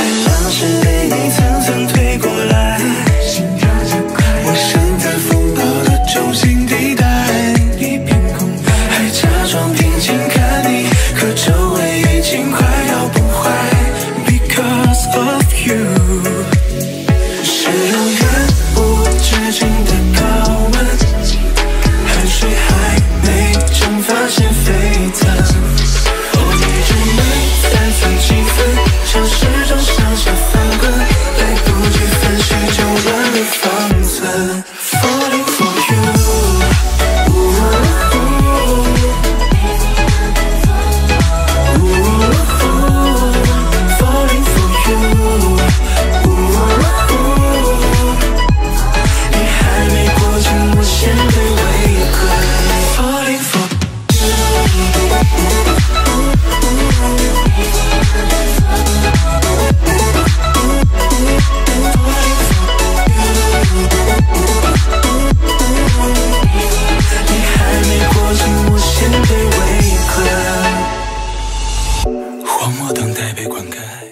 爱像是被你层层推过来，心跳加快，我身在风暴的中心地带，一片空白，还假装平静看你，可周围已经快要崩坏，because of you。默默等待被灌溉。